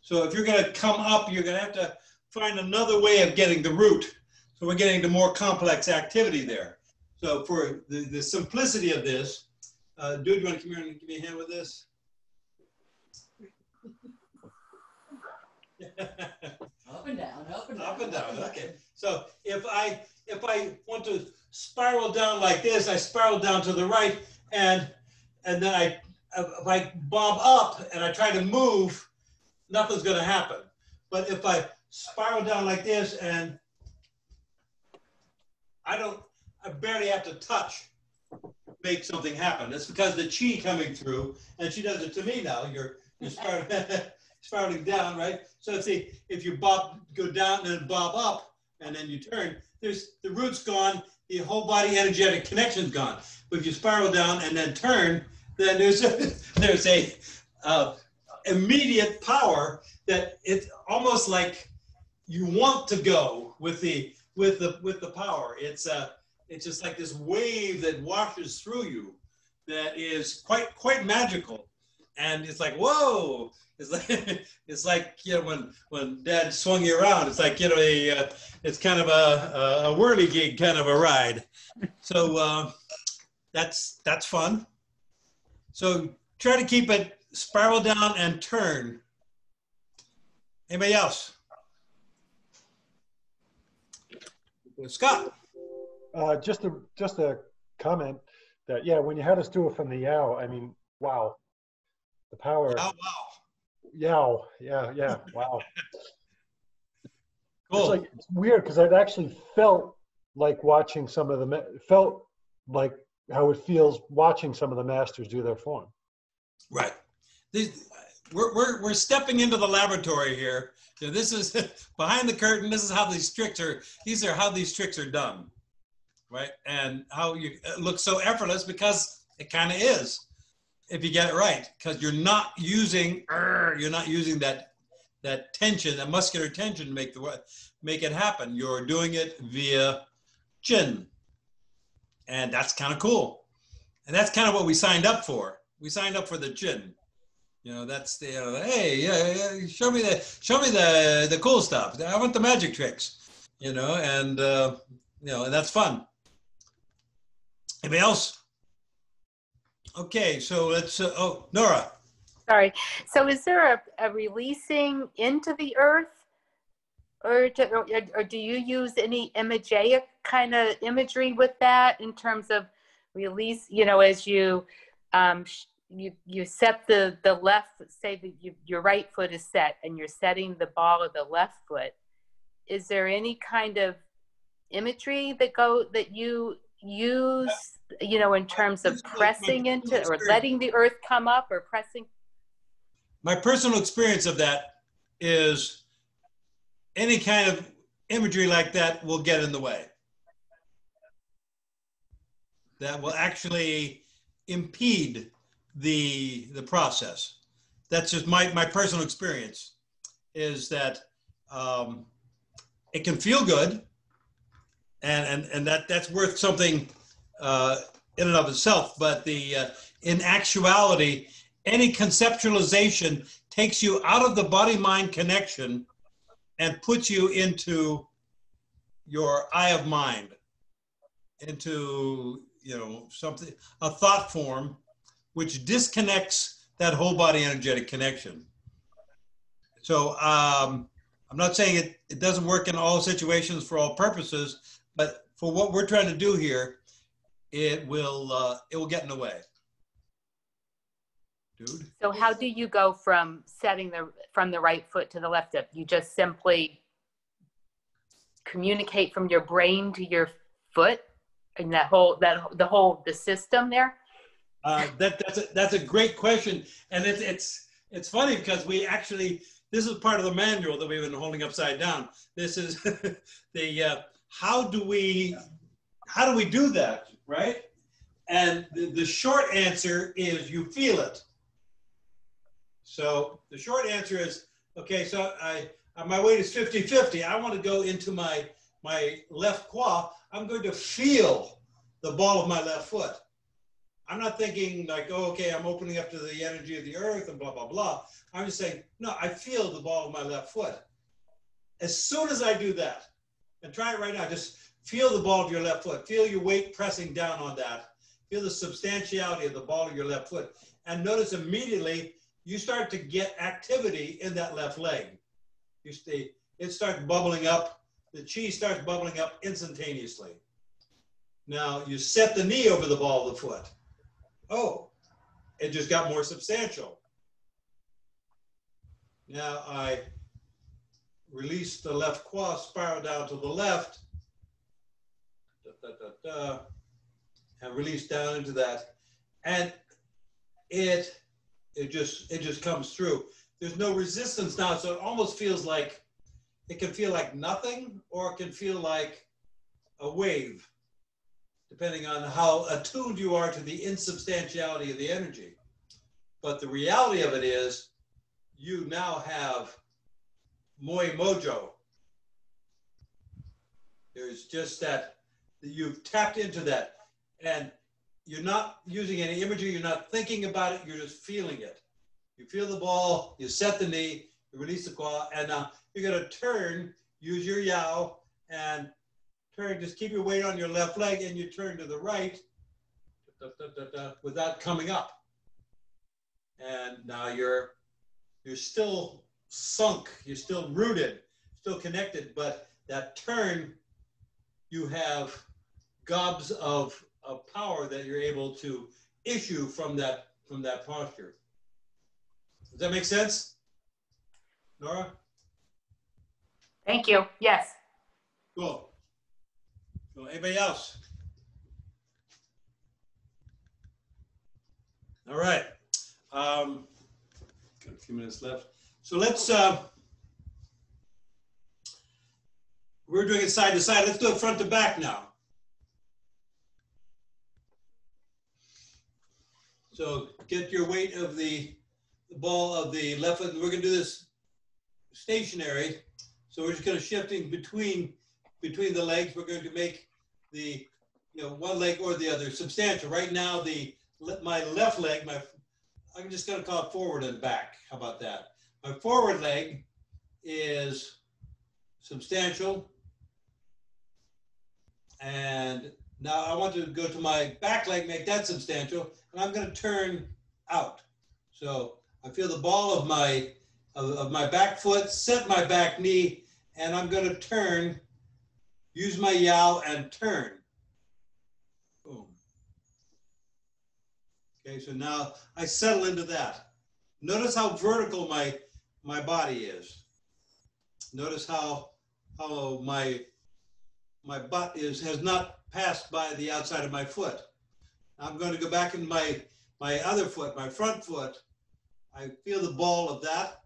So if you're going to come up, you're going to have to find another way of getting the root. So we're getting to more complex activity there. So for the, the simplicity of this, uh, dude, you want to come here and give me a hand with this? Up and down, up and down. Up and down, okay. So if I, if I want to spiral down like this, I spiral down to the right and, and then I, if I bob up and I try to move, nothing's gonna happen. But if I spiral down like this and I don't, I barely have to touch, make something happen. It's because the chi coming through, and she does it to me now. You're, you're spiraling, spiraling down, right? So see, if you bob, go down and then bob up, and then you turn, there's the root's gone, the whole body energetic connection's gone. But if you spiral down and then turn, then there's a, there's a uh, immediate power that it's almost like you want to go with the with the with the power. It's uh it's just like this wave that washes through you that is quite quite magical. And it's like, whoa, it's like it's like you know when when Dad swung you around. It's like you know a uh, it's kind of a, a whirligig kind of a ride. So uh, that's that's fun. So try to keep it spiral down and turn. Anybody else? Scott. Uh, just a just a comment that yeah, when you had us do it from the Yao, I mean, wow, the power. Oh wow. Yao, yeah, yeah, wow. Cool. It's like it's weird because I've actually felt like watching some of the felt like how it feels watching some of the masters do their form. Right. These, we're, we're, we're stepping into the laboratory here. So this is behind the curtain. This is how these tricks are. These are how these tricks are done, right? And how you look so effortless because it kind of is, if you get it right. Because you're not using you're not using that that tension, that muscular tension to make the make it happen. You're doing it via jin, and that's kind of cool. And that's kind of what we signed up for. We signed up for the jin. You know, that's the uh, hey, yeah, yeah, show me the show me the the cool stuff. I want the magic tricks. You know, and uh, you know, and that's fun. Anybody else? Okay, so let's. Uh, oh, Nora. Sorry. So is there a, a releasing into the earth? Or, or, do you use any imagic kind of imagery with that in terms of release, you know, as you um, you you set the the left say that you, your right foot is set and you're setting the ball of the left foot is there any kind of imagery that go that you use you know in terms of pressing into or letting the earth come up or pressing My personal experience of that is any kind of imagery like that will get in the way. That will actually impede the the process. That's just my my personal experience. Is that um, it can feel good, and and and that that's worth something uh, in and of itself. But the uh, in actuality, any conceptualization takes you out of the body mind connection and puts you into your eye of mind, into you know something a thought form which disconnects that whole body energetic connection. So um, I'm not saying it, it doesn't work in all situations for all purposes, but for what we're trying to do here, it will uh, it will get in the way. Dude. so how do you go from setting the from the right foot to the left foot you just simply communicate from your brain to your foot and that whole that the whole the system there? Uh, that that's a, that's a great question, and it's it's it's funny because we actually this is part of the manual that we've been holding upside down. This is the uh, how do we how do we do that, right? And the, the short answer is you feel it. So the short answer is okay. So I uh, my weight is 50-50. I want to go into my my left quad. I'm going to feel the ball of my left foot. I'm not thinking like, oh, okay, I'm opening up to the energy of the earth and blah, blah, blah. I'm just saying, no, I feel the ball of my left foot. As soon as I do that, and try it right now, just feel the ball of your left foot. Feel your weight pressing down on that. Feel the substantiality of the ball of your left foot. And notice immediately you start to get activity in that left leg. You see, it starts bubbling up. The chi starts bubbling up instantaneously. Now you set the knee over the ball of the foot oh, it just got more substantial. Now I release the left quad, spiral down to the left, da, da, da, and release down into that. And it, it just, it just comes through. There's no resistance now, so it almost feels like, it can feel like nothing, or it can feel like a wave depending on how attuned you are to the insubstantiality of the energy. But the reality of it is, you now have moi mojo. There's just that, you've tapped into that. And you're not using any imagery, you're not thinking about it, you're just feeling it. You feel the ball, you set the knee, you release the quad, and now you're gonna turn, use your yao, and turn, just keep your weight on your left leg and you turn to the right da, da, da, without coming up. And now you're, you're still sunk, you're still rooted, still connected, but that turn, you have gobs of, of power that you're able to issue from that, from that posture. Does that make sense? Nora? Thank you. Yes. Cool. So anybody else? All right. Um, got a few minutes left. So let's, uh, we're doing it side to side. Let's do it front to back now. So get your weight of the, the ball of the left foot. We're going to do this stationary. So we're just going to shifting between between the legs. We're going to make the, you know, one leg or the other substantial. Right now, the my left leg, my I'm just going to call it forward and back. How about that? My forward leg is substantial. And now I want to go to my back leg, make that substantial, and I'm going to turn out. So I feel the ball of my of, of my back foot, set my back knee, and I'm going to turn use my yao and turn. Boom. Okay, so now I settle into that. Notice how vertical my, my body is. Notice how, how my, my butt is, has not passed by the outside of my foot. I'm going to go back in my, my other foot, my front foot. I feel the ball of that.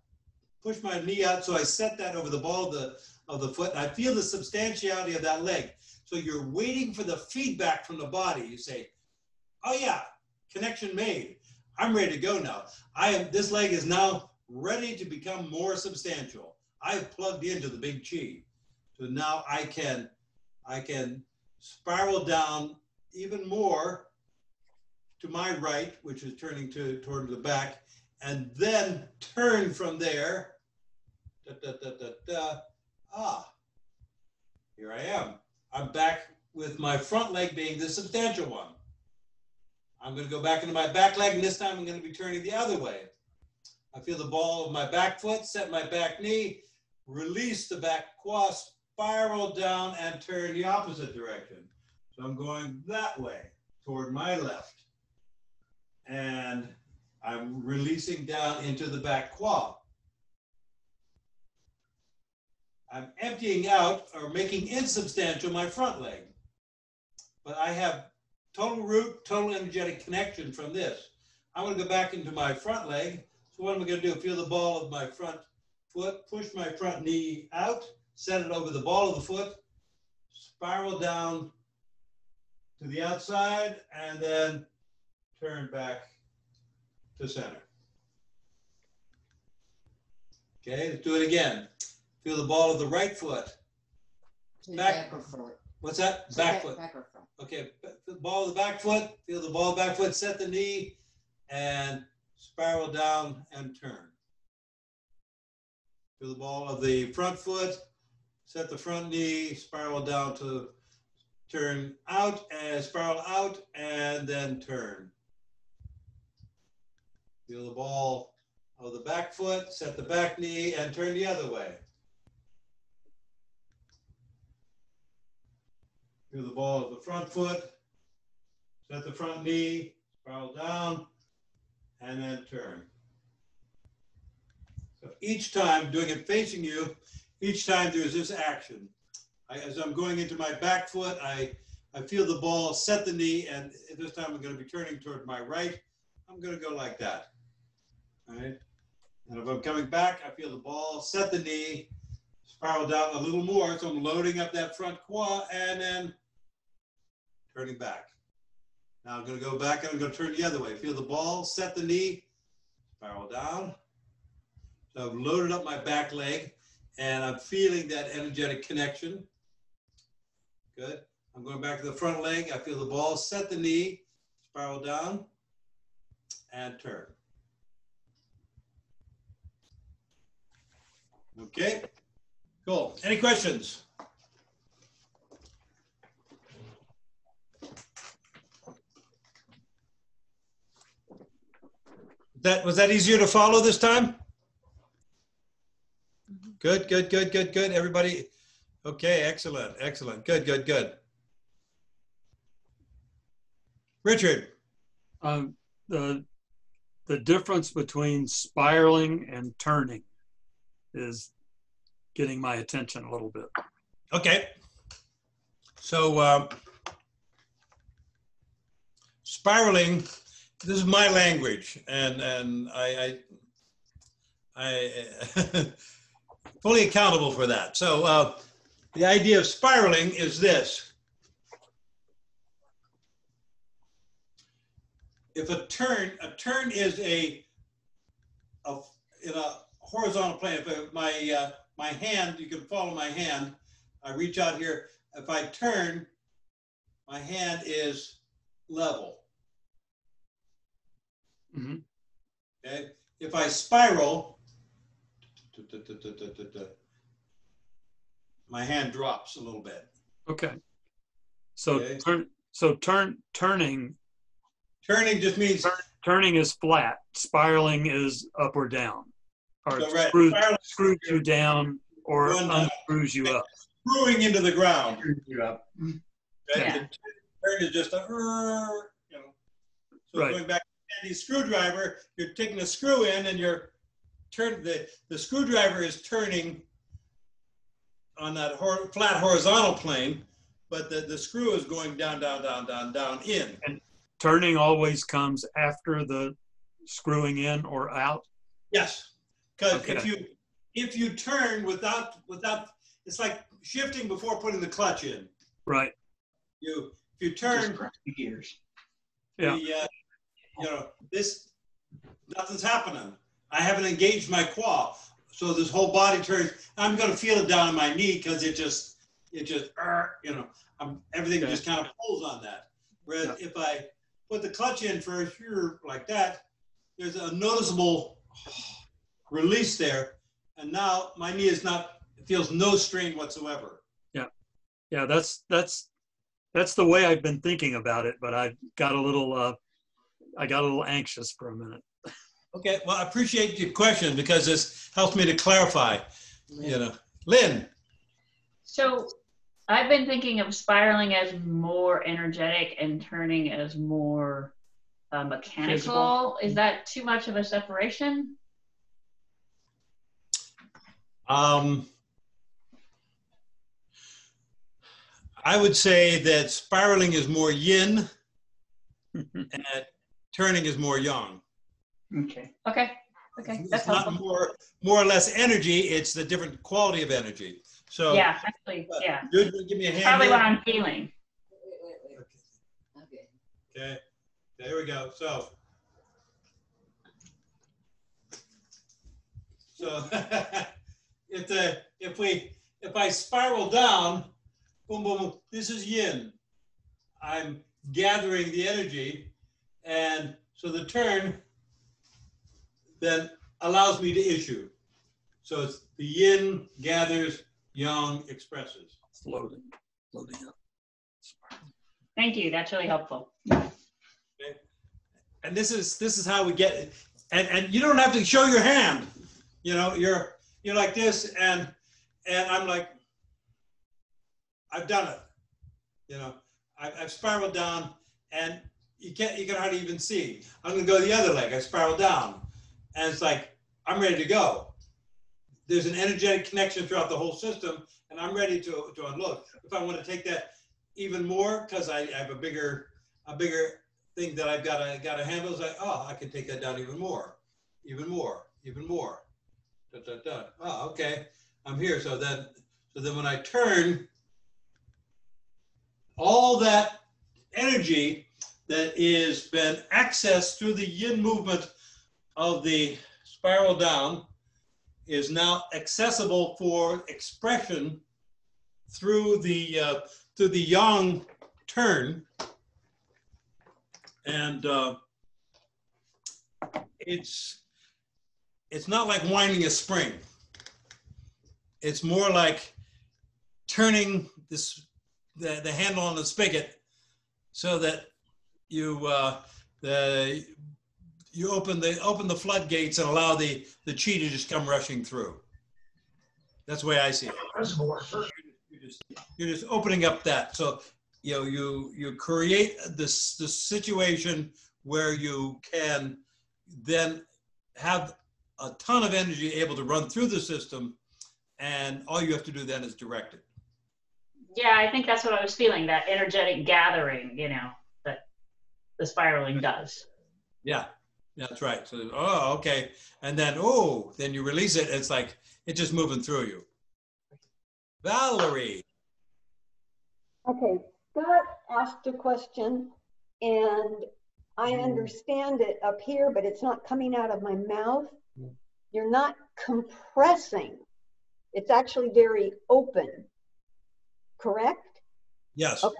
Push my knee out so I set that over the ball of the, of the foot. And I feel the substantiality of that leg. So you're waiting for the feedback from the body. You say, oh yeah, connection made. I'm ready to go now. I am, this leg is now ready to become more substantial. I've plugged into the big chi. So now I can, I can spiral down even more to my right, which is turning to toward the back, and then turn from there da, da, da, ah, here I am. I'm back with my front leg being the substantial one. I'm going to go back into my back leg, and this time I'm going to be turning the other way. I feel the ball of my back foot, set my back knee, release the back quad, spiral down, and turn the opposite direction. So I'm going that way toward my left. And I'm releasing down into the back quad. I'm emptying out or making insubstantial my front leg. but I have total root, total energetic connection from this. I'm gonna go back into my front leg. So what am I gonna do? Feel the ball of my front foot, push my front knee out, set it over the ball of the foot, spiral down to the outside, and then turn back to center. Okay, let's do it again. Feel the ball of the right foot. Back. or front. What's that? Back foot. Back or front. Okay, the ball of the back foot, feel the ball back foot, set the knee and spiral down and turn. Feel the ball of the front foot, set the front knee, spiral down to turn out and spiral out and then turn. Feel the ball of the back foot, set the back knee and turn the other way. Feel the ball of the front foot, set the front knee, spiral down, and then turn. So each time, doing it facing you, each time there's this action. I, as I'm going into my back foot, I, I feel the ball, set the knee, and this time I'm going to be turning toward my right. I'm going to go like that. All right. And if I'm coming back, I feel the ball, set the knee, spiral down a little more. So I'm loading up that front quad and then turning back. Now I'm going to go back and I'm going to turn the other way. Feel the ball, set the knee, spiral down. So I've loaded up my back leg and I'm feeling that energetic connection. Good. I'm going back to the front leg. I feel the ball, set the knee, spiral down, and turn. Okay, cool. Any questions? That, was that easier to follow this time? Good, good, good, good, good. Everybody, okay, excellent, excellent. Good, good, good. Richard, Um, the the difference between spiraling and turning is getting my attention a little bit. okay. So um, spiraling, this is my language, and and I I, I fully accountable for that. So uh, the idea of spiraling is this. If a turn, a turn is a, a in a horizontal plane. If my uh, my hand, you can follow my hand. I reach out here. If I turn, my hand is level. Mhm. Okay. If I spiral, my hand drops a little bit. Okay. So Okay. turn so turn turning Turning just means turning is flat. Spiraling is up or down. Or So, right, screws, spiraling- screws you down or Going down. unscrews you up. screwing into the ground. You up. Right? Yeah. Turn is just a, you know. So Right. going back to Andy's screwdriver, you're taking a screw in and you're turn the the screwdriver is turning on that hor- flat horizontal plane, but the, the screw is going down, down, down, down, down in. And turning always comes after the screwing in or out. Yes, because if you if you turn without without, it's like shifting before putting the clutch in. Right. You if you Just turn grind the gears. Yeah. the, uh, you know, this, nothing's happening. I haven't engaged my quad. So this whole body turns, I'm gonna feel it down in my knee because it just, it just, uh, you know, I'm, everything Okay. just kind of pulls on that. Whereas if I put the clutch in first, here like that, there's a noticeable release there. And now my knee is not, it feels no strain whatsoever. Yeah. Yeah, that's that's that's the way I've been thinking about it, but I've got a little uh I got a little anxious for a minute. Okay, well, I appreciate your question because this helps me to clarify, you know. Lynn? So I've been thinking of spiraling as more energetic and turning as more uh, mechanical. Physical. Is that too much of a separation? Um, I would say that spiraling is more yin and turning is more yang. Okay. Okay. Okay. That's not helpful. more, more or less energy, it's the different quality of energy. So. Yeah, actually, yeah. Good, give me a hand. Probably what. I'm feeling. Wait, wait, wait. Okay. Okay, there we go. So. So if the if we if I spiral down, boom boom, boom this is yin. I'm gathering the energy, and so the turn then allows me to issue. So it's the yin gathers, yang expresses. It's loading, loading up. Thank you. That's really helpful. and this is this is how we get it. And and you don't have to show your hand. You know, you're you're like this, and and I'm like, I've done it. You know, I, I've spiraled down, and you can't you can hardly even see. I'm gonna go the other leg. I spiral down, and it's like I'm ready to go. There's an energetic connection throughout the whole system, and I'm ready to to unload. If I want to take that even more, because I, I have a bigger a bigger thing that I've got to got to handle is like, oh, I can take that down even more, even more, even more. Da, da, da. Oh, okay, I'm here. So then, so then when I turn, all that energy that is been accessed through the yin movement of the spiral down is now accessible for expression through the uh, through the yang turn and uh, it's it's not like winding a spring. It's more like turning this the, the handle on the spigot so that you uh, the you open the open the floodgates and allow the the chi to just come rushing through. That's the way I see it. Reservoir. You're just, you're just opening up that. So you know you you create this this situation where you can then have a ton of energy able to run through the system and all you have to do then is direct it Yeah, I think that's what I was feeling. That energetic gathering, you know, that the spiraling does. yeah that's right so oh okay and then oh then you release it it's like it's just moving through you valerie Okay, Scott asked a question and I mm. understand it up here, but it's not coming out of my mouth. Mm. You're not compressing. It's actually very open. Correct? Yes. Okay.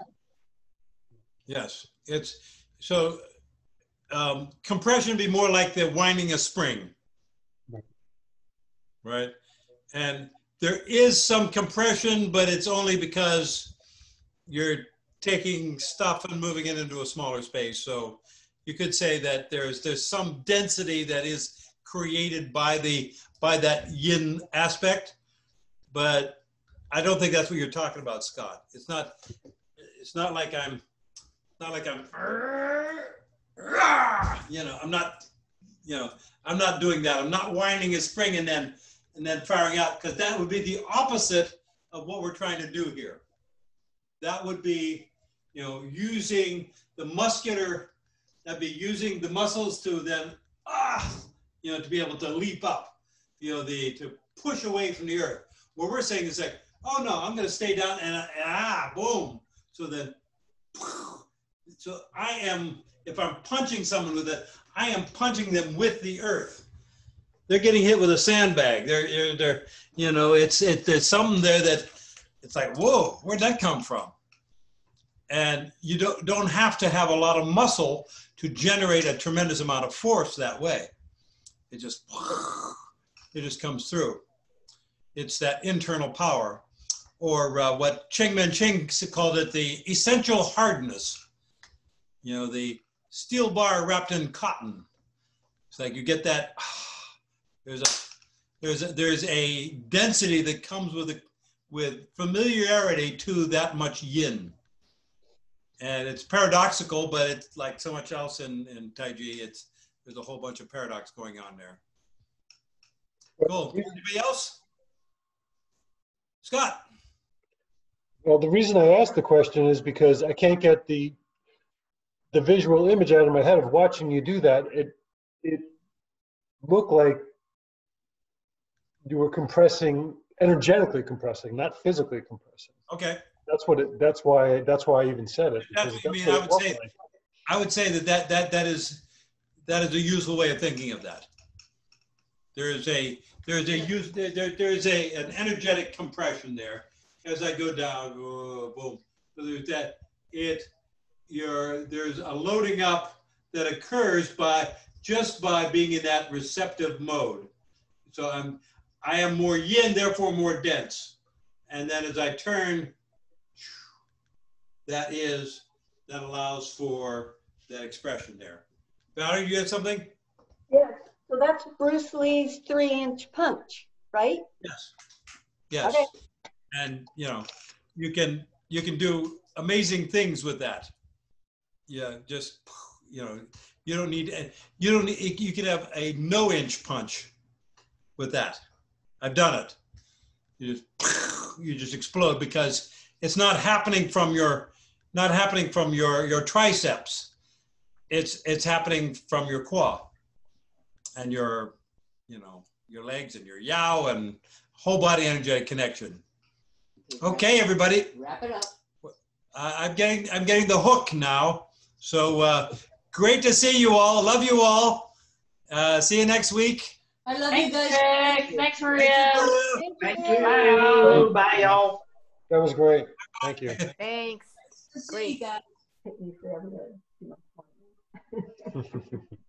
Yes, it's so um, compression would be more like the winding a spring, right? And there is some compression, but it's only because you're taking stuff and moving it into a smaller space. So you could say that there's there's some density that is created by the by that yin aspect, but I don't think that's what you're talking about, Scott. It's not it's not like I'm not like I'm you know, I'm not you know, I'm not doing that. I'm not winding a spring and then and then firing out because that would be the opposite of what we're trying to do here. That would be, you know, using the muscular, that'd be using the muscles to then ah, you know, to be able to leap up, you know, the to push away from the earth. What we're saying is like, oh no, I'm going to stay down and, and ah, boom. So then, so I am, if I'm punching someone with it, I am punching them with the earth. They're getting hit with a sandbag. They're, they're, you know, it's, it, there's something there that it's like, whoa, where'd that come from? And you don't, don't have to have a lot of muscle to generate a tremendous amount of force that way. It just, it just comes through. It's that internal power, or uh, what Cheng Man-ching called it the essential hardness. You know, the steel bar wrapped in cotton. It's like you get that. There's a there's a, there's a density that comes with a, with familiarity to that much yin. And it's paradoxical, but it's like so much else in, in Tai Chi. It's there's a whole bunch of paradox going on there. Cool. Anybody else? Scott. Well, the reason I asked the question is because I can't get the the visual image out of my head of watching you do that. It it looked like you were compressing, energetically compressing, not physically compressing. Okay. That's what it. That's why. That's why I even said it. That's what mean. I would say- like. I would say that that, that, that is, that is a useful way of thinking of that. There is a, there is a use, there, there there is a, an energetic compression there. As I go down, oh, boom, so there's that, it, you're, there's a loading up that occurs by, just by being in that receptive mode. So I'm, I am more yin, therefore more dense. And then as I turn, that is, that allows for that expression there. Valerie, you had something? Yes, so that's Bruce Lee's three inch punch, right? Yes. Yes. Okay. And, you know, you can, you can do amazing things with that. Yeah, just, you know, you don't need, you don't, need you can have a no inch punch with that. I've done it. You just, you just explode because it's not happening from your, not happening from your, your triceps. It's, it's happening from your quad and your, you know, your legs and your yao and whole body energetic connection. Okay, everybody. Wrap it up. I- I'm getting I'm getting the hook now. So uh, great to see you all. Love you all. Uh, see you next week. I love you Thanks, guys. Rick. Thanks, Maria. Thank you. you. Bye, y'all. That was great. Thank you. Thanks. Good